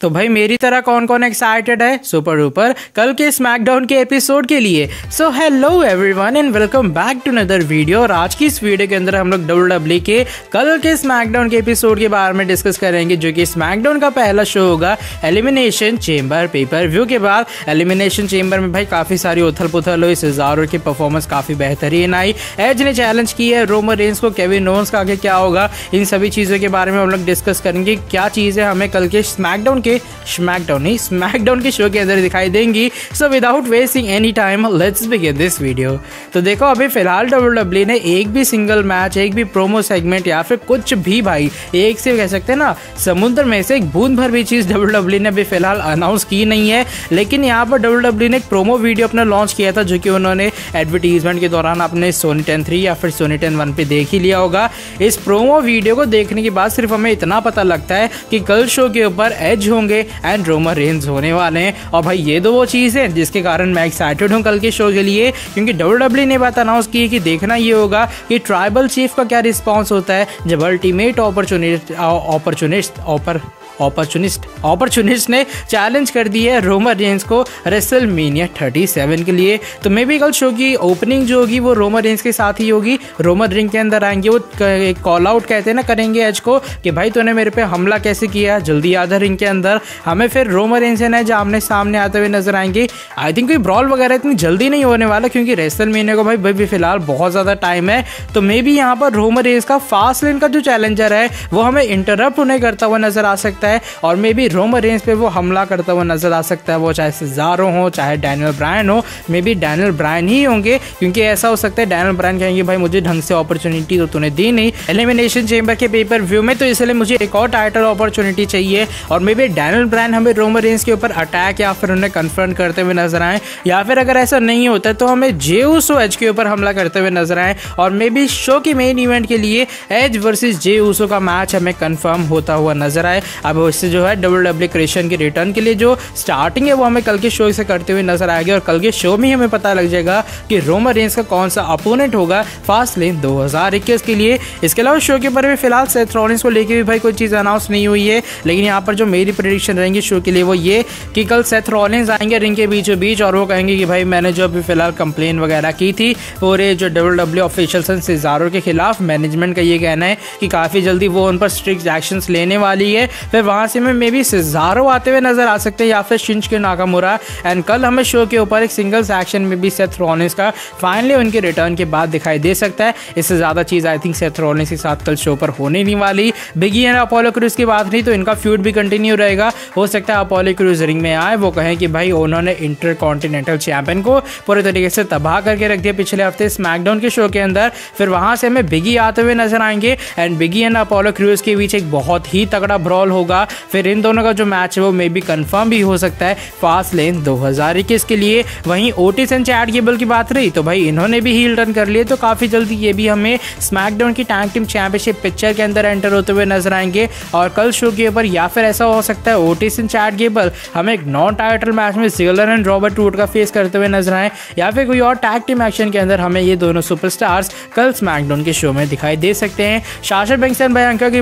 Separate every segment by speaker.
Speaker 1: तो भाई मेरी तरह कौन कौन एक्साइटेड है? सुपर ऊपर कल के स्मैकडाउन के एपिसोड के लिए। So hello everyone and welcome back to another video और आज की इस वीडियो के अंदर हम लोग डब्ल्यू डब्ल्यू के कल के स्मैकडाउन के एपिसोड के बारे में डिस्कस करेंगे, जो कि स्मैकडाउन का पहला शो होगा एलिमिनेशन चेंबर पेपर व्यू के बाद। एलिमिनेशन चेंबर में भाई काफ़ी सारी उथल पुथल हुई सिजारो की परफॉर्मेंस काफ़ी बेहतरीन आई। एज ने चैलेंज की है रोमर रेंस को केविन नोन्स का आगे क्या होगा? इन सभी चीज़ों के बारे में हम लोग डिस्कस करेंगे, क्या चीज़ें हमें कल के स्मैकडाउन के स्मैकडाउन नहीं स्मैकडाउन के शो के अंदर दिखाई देंगी। So without wasting any time let's begin this video तो देखो, अभी फ़िलहाल डब्ल्यू डब्ल्यू ने एक भी सिंगल मैच एक भी प्रोमो सेगमेंट या फिर कुछ भी भाई, एक से कह सकते हैं ना, समुद्र में से एक बूंद भर भी चीज़ डब्ल्यू डब्ल्यू ने अभी फ़िलहाल अनाउंस की नहीं है। लेकिन यहाँ पर डब्ल्यू डब्ल्यू ने एक प्रोमो वीडियो अपना लॉन्च किया था, जो कि उन्होंने एडवर्टीजमेंट के दौरान अपने सोनी टेन थ्री या फिर सोनी टेन वन पे देख ही लिया होगा। इस प्रोमो वीडियो को देखने के बाद सिर्फ़ हमें इतना पता लगता है कि कल शो के ऊपर एज होंगे एंड रोमर रेंज होने वाले हैं। और भाई, ये दो वो चीज़ है जिसके कारण मैं एक्साइटेड हूँ कल के शो के लिए, क्योंकि डब्ल्यू डब्ल्यू ने बात अनाउंस की कि देखना ये होगा कि ट्राइबल चीफ का क्या रिस्पॉन्स होता है, जब अल्टीमेट अपॉर्चुनिट अपॉर्चुनिस्ट ऑपर ऑपरचुनिस्ट ऑपरचुनिस्ट ने चैलेंज कर दी है रोमर रेंज को रेसल मीनिया थर्टी के लिए। तो मे भी कल शो की ओपनिंग जो होगी वो रोमर रेंज के साथ ही होगी। रोमर रिंग के अंदर आएँगे, वो एक कॉल आउट कहते हैं ना करेंगे एज को कि भाई तूने मेरे पे हमला कैसे किया? जल्दी आधा रिंग के अंदर। हमें फिर रोमर रेंज है जो आमने सामने आते हुए नज़र आएँगे। आई थिंक कोई ब्रॉल वगैरह इतनी जल्दी नहीं होने वाला क्योंकि रेसल मीनिया को भाई भाई भी फ़िलहाल बहुत ज़्यादा टाइम है। तो मे बी यहाँ पर रोमर रेंज का फास्ट लेन का जो चैलेंजर है, वो हमें इंटरप्ट उन्हें करता हुआ नज़र आ सकता है। और मे बी रोमर रेंज पे वो हमला करता हुआ नज़र आ सकता है। वो चाहे सिजारो हो, चाहे डैनियल ब्रायन हो मे बी डैनियल ब्रायन ही होंगे, क्योंकि ऐसा हो सकता है डैनियल ब्रायन कहेंगे, भाई, मुझे ढंग से अपॉर्चुनिटी तो तूने दी नहीं। एलिमिनेशन चेंबर के पेपर व्यू में तो इसलिए मुझे एक और टाइटल अपॉर्चुनिटी चाहिए और मे बी डैनियल ब्रायन हमें रोमर रेंज के ऊपर अटैक या फिर उन्हें कन्फ्रंट करते हुए नज़र आए, या फिर अगर ऐसा नहीं होता तो हमें जेऊसो एज के ऊपर हमला करते हुए नज़र आए और मे बी शो के मेन इवेंट के लिए एज वर्सेज जे ऊसो का मैच हमें कंफर्म होता हुआ नज़र आए। अब उससे जो है डब्ल्यू डब्ल्यू क्रिएशन के रिटर्न के लिए जो स्टार्टिंग है, वो हमें कल के शो से करते हुए नज़र आएगी और कल के शो में ही हमें पता लग जाएगा कि रोमर रेंस का कौन सा अपोनेंट होगा फास्ट लेन 2021 के लिए। इसके अलावा शो के ऊपर भी फ़िलहाल सेथ रॉलिंस को लेकर भी भाई कोई चीज़ अनाउंस नहीं हुई है, लेकिन यहाँ पर जो मेरी प्रोडिक्शन रहेंगी शो के लिए वो ये कि कल सेथ रॉलिंस आएँगे रिंग के बीचों बीच और वो कहेंगे कि भाई मैंने जो अभी फ़िलहाल कंप्लेन वगैरह की थी पूरे जो डब्ल्यू डब्ल्यू ऑफिशियल्स हैं सिजारो के खिलाफ। मैनेजमेंट का ये कहना है कि काफ़ी जल्दी वो उन पर स्ट्रिक्ट एक्शन लेने वाली है। फिर वहाँ से मैं मे बी सिजारो आते हुए नज़र आ सकते हैं या फिर शिंच के नाकामुरा एंड कल हमें शो के ऊपर एक सिंगल सेक्शन में भी सेथ रॉलिंस का फाइनली उनके रिटर्न के बाद दिखाई दे सकता है। इससे ज़्यादा चीज़ आई थिंक सेथ रॉलिंस के साथ कल शो पर होने नहीं वाली। बिगी एंड अपोलो क्रूज की बात नहीं तो इनका फ्यूड भी कंटिन्यू रहेगा। हो सकता है अपोलो क्रूज रिंग में आए, वो कहें कि भाई उन्होंने इंटर कॉन्टिनेंटल चैंपियन को पूरे तरीके से तबाह करके रख दिया पिछले हफ़्ते स्मैकडाउन के शो के अंदर। फिर वहाँ से हमें बिगी आते हुए नज़र आएँगे। And Biggie and Apollo Crews के बीच एक बहुत ही तगड़ा ब्रॉल होगा। फिर इन दोनों का जो मैच है वो मे बी कंफर्म भी हो सकता है फास्ट लेन 2021 के लिए। वहीं ओटिस एंड चैट केबल की बात रही तो भाई इन्होंने भी हील टर्न कर लिए तो काफ़ी जल्दी ये भी हमें स्मैकडाउन की टैंक टीम चैंपियनशिप पिक्चर के अंदर एंटर होते हुए नज़र आएँगे। और कल शो के ऊपर या फिर ऐसा हो सकता है ओटिस एंड चैट केबल हमें एक नॉन टाइटल मैच में सिगलर एंड रॉबर्ट रूट का फेस करते हुए नज़र आए, या फिर कोई और टैग टीम एक्शन के अंदर हमें ये दोनों सुपरस्टार्स कल स्मैकडाउन के शो में दिखाई दे सकते हैं। शाशा बैंक्स एंड भयंकर की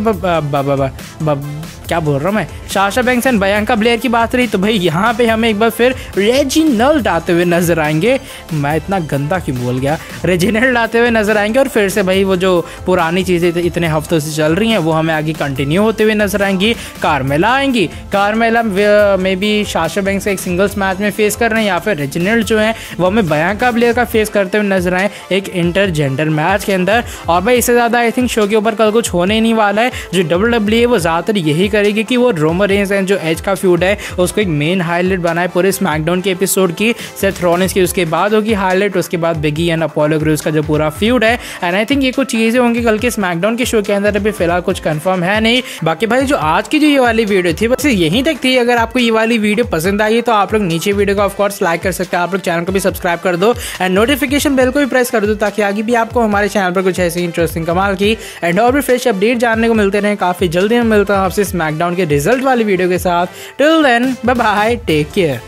Speaker 1: क्या बोल रहा हूँ मैं? Sasha Banks and Bianca Belair की बात रही तो भाई यहाँ पे हमें एक बार फिर रेजिनल्ड आते हुए नज़र आएँगे। मैं इतना गंदा क्यों बोल गया? रेजिनल्ड आते हुए नज़र आएँगे और फिर से भाई वो जो पुरानी चीज़ें इतने हफ्तों से चल रही हैं, वो हमें आगे कंटिन्यू होते हुए नज़र आएँगी। कारमेला आएँगी। Carmella maybe Sasha bank से एक सिंगल्स मैच में फेस कर रहे हैं, या फिर रेजिनल्ड जो है, वो हमें भयंका ब्लेयर का फेस करते हुए नज़र आए, एक इंटर जेंडर मैच के अंदर। और भाई इससे ज़्यादा आई थिंक शो के ऊपर कल कुछ होने नहीं वाला है। जो डब्ल्यू डब्ल्यू वो ज़्यादातर यही करेगी कि वो रोमर रेंज एंड जो एज का फ्यूड है, उसको एक मेन हाईलाइट बनाए पूरे स्मैकडाउन के एपिसोड की सेथ रॉनिस की, उसके बाद होगी हाईलाइट उसके बाद बिगी एंड अपोलो क्रूज का जो पूरा फ्यूड है। एंड आई थिंक ये कुछ चीज़ें होंगी, कल के स्मैकडाउन के शो के अंदर अभी फ़िलहाल कुछ कंफर्म है नहीं। बाकी भाई, जो आज की जो ये वाली वीडियो थी, बस यहीं तक थी। अगर आपको ये वाली वीडियो पसंद आई तो आप लोग नीचे वीडियो को ऑफकोर्स लाइक कर सकते हैं। आप लोग चैनल को भी सब्सक्राइब कर दो। एंड नोटिफिकेशन बेल को भी प्रेस कर दो ताकि आगे भी आपको हमारे चैनल पर कुछ ऐसी इंटरेस्टिंग कमाल की एंड और भी फ्रेश अपडेट जानने को मिलते रहे। काफ़ी जल्दी मैं मिलता हूँ आपसे स्मैकडाउन के रिज़ल्ट वाली वीडियो के साथ. Till then bye take care